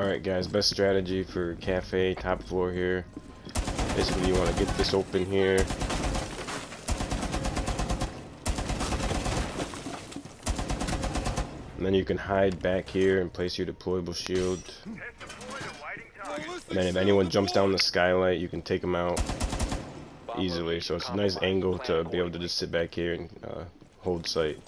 Alright guys, best strategy for Kafe, top floor here. Basically you want to get this open here. And then you can hide back here and place your deployable shield. And then if anyone jumps down the skylight, you can take them out easily. So it's a nice angle to be able to just sit back here and uh, hold site.